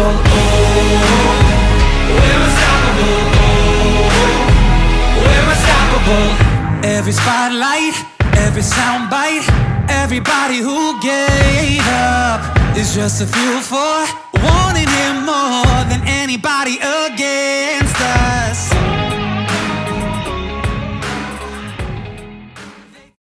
we're unstoppable. We're unstoppable. Every spotlight, every soundbite, everybody who gave up is just a fuel for wanting him more than anybody again.